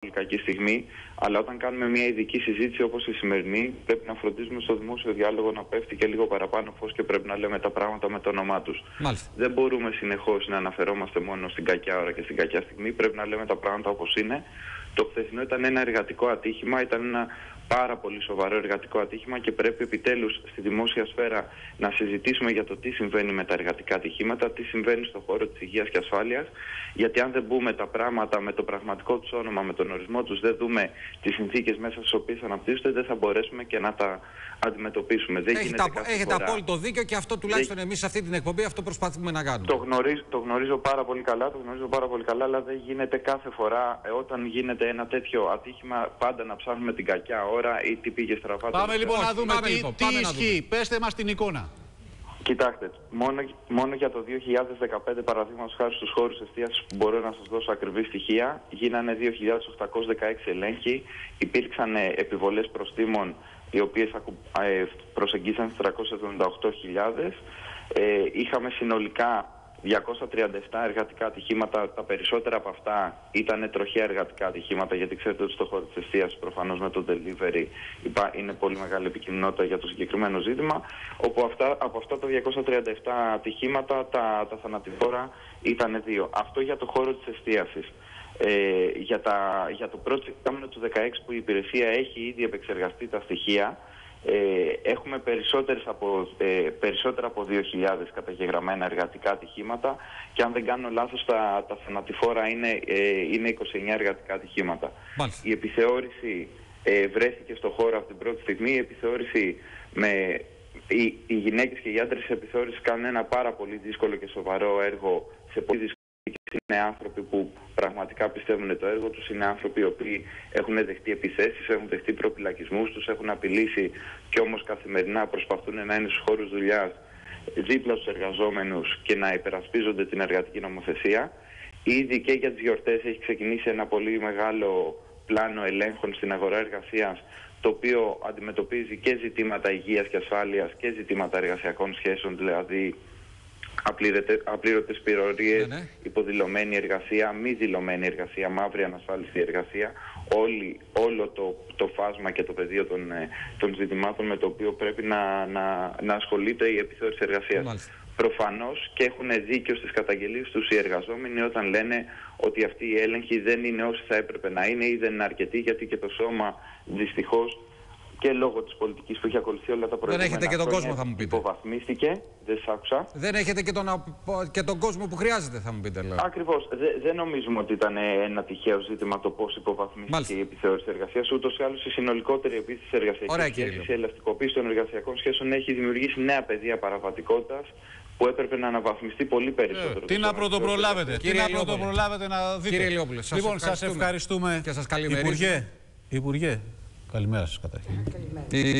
πολύ κακή στιγμή, αλλά όταν κάνουμε μια ειδική συζήτηση όπως η σημερινή, πρέπει να φροντίζουμε στο δημόσιο διάλογο να πέφτει και λίγο παραπάνω φως και πρέπει να λέμε τα πράγματα με το όνομά τους. Μάλιστα. Δεν μπορούμε συνεχώς να αναφερόμαστε μόνο στην κακιά ώρα και στην κακιά στιγμή, πρέπει να λέμε τα πράγματα όπως είναι. Το χθεσινό ήταν ένα εργατικό ατύχημα, ήταν ένα πάρα πολύ σοβαρό εργατικό ατύχημα και πρέπει επιτέλους στη δημόσια σφαίρα να συζητήσουμε για το τι συμβαίνει με τα εργατικά ατυχήματα, τι συμβαίνει στον χώρο της υγείας και ασφάλειας, γιατί αν δεν μπούμε τα πράγματα με το πραγματικό τους όνομα, με τον ορισμό τους, δεν δούμε τις συνθήκες μέσα στις οποίες αναπτύσσονται, δεν θα μπορέσουμε και να τα αντιμετωπίσουμε. Δεν Έχετε, γίνεται κάθε έχετε φορά. απόλυτο δίκιο και αυτό τουλάχιστον εμείς σε αυτή την εκπομπή αυτό προσπαθούμε να κάνουμε. Το γνωρίζω, το γνωρίζω πάρα πολύ καλά, το γνωρίζω πάρα πολύ καλά, αλλά δεν γίνεται κάθε φορά ε, όταν γίνεται ένα τέτοιο ατύχημα πάντα να ψάχνουμε την κακιά ώρα ή τι πήγε στραβά. Πάμε το- λοιπόν Όχι, να δούμε πάμε τι, λοιπόν, τι πάμε να ισχύει. Πέστε μας την εικόνα. Κοιτάξτε, μόνο, μόνο για το 2015 παραδείγματος χάρη στους χώρους εστίασης που μπορώ να σας δώσω ακριβή στοιχεία, γίνανε 2.816 ελέγχοι, υπήρξαν ε, επιβολές προστήμων οι οποίες ακου- ε, προσεγγίσαν στις 378.000, ε, είχαμε συνολικά 237 εργατικά ατυχήματα, τα περισσότερα από αυτά ήταν τροχαία εργατικά ατυχήματα, γιατί ξέρετε ότι στο χώρο της εστίασης προφανώς με το delivery υπά- είναι πολύ μεγάλη επικοινωνότητα για το συγκεκριμένο ζήτημα, όπου αυτά, από αυτά τα 237 ατυχήματα τα, τα θανατηφόρα ήταν δύο. Αυτό για το χώρο της εστίασης. Ε, για, τα, για το πρώτο εξάμεινο του 2016 που η υπηρεσία έχει ήδη επεξεργαστεί τα στοιχεία, ε, έχουμε περισσότερες από, ε, περισσότερα από 2.000 καταγεγραμμένα εργατικά ατυχήματα και αν δεν κάνω λάθος τα, τα θανατηφόρα είναι, ε, είναι 29 εργατικά ατυχήματα. Μάλιστα. Η επιθεώρηση ε, βρέθηκε στο χώρο από την πρώτη στιγμή. Η επιθεώρηση με... Οι, οι γυναίκες και οι άντρες της επιθεώρησης κάνουν ένα πάρα πολύ δύσκολο και σοβαρό έργο σε πολύ δύσκολο είναι άνθρωποι που πραγματικά πιστεύουν το έργο τους, είναι άνθρωποι οι οποίοι έχουν δεχτεί επιθέσεις, έχουν δεχτεί προπυλακισμούς τους, έχουν απειλήσει και όμως καθημερινά προσπαθούν να είναι στους χώρους δουλειάς δίπλα στους εργαζόμενους και να υπερασπίζονται την εργατική νομοθεσία. Ήδη και για τις γιορτές έχει ξεκινήσει ένα πολύ μεγάλο πλάνο ελέγχων στην αγορά εργασίας το οποίο αντιμετωπίζει και ζητήματα υγείας και ασφάλειας και ζητήματα εργασιακών σχέσεων, δηλαδή απλήρωτε- απλήρωτες πυρορίες, Ναι, ναι. υποδηλωμένη εργασία, μη δηλωμένη εργασία, μαύρη ανασφάλιστη εργασία, όλη, όλο το, το φάσμα και το πεδίο των, ε, των ζητημάτων με το οποίο πρέπει να, να, να ασχολείται η επιθεώρηση εργασίας. Μάλιστα. Προφανώς και έχουν δίκιο στις καταγγελίες τους οι εργαζόμενοι όταν λένε ότι αυτή η έλεγχη δεν είναι όσοι θα έπρεπε να είναι ή δεν είναι αρκετή γιατί και το σώμα δυστυχώς και λόγω της πολιτικής που έχει ακολουθεί όλα τα προηγούμενα έχετε και τον χρόνια κόσμο, θα μου πείτε. υποβαθμίστηκε, δεν σ' άκουσα. Δεν έχετε και τον, απο- και τον κόσμο που χρειάζεται θα μου πείτε λέω. Ακριβώς. Δεν νομίζουμε ότι ήταν ένα τυχαίο ζήτημα το πώς υποβαθμίστηκε Μάλιστα. η επιθεώρηση εργασίας. Ούτως ή άλλως η συνολικότερη επίθεση Ωραία, εργασιακή κύριε σχέση, Λό. η ελαστικοποίηση των εργασιακών σχέσεων έχει δημιουργήσει νέα πεδία παραβατικότητας που έπρεπε να αναβαθμιστεί πολύ περισσότερο. Ε, Τι το να θέμα της πρωτοπρολάβετε, τι Κύριε να Λιόπουλε. πρωτοπρολάβετε να δείτε. Κύριε Λιόπουλε, σας λοιπόν, σας ευχαριστούμε. ευχαριστούμε. Και σας καλημερίζουμε. Υπουργέ, Υπουργέ, καλημέρα σας καταρχήν. Η-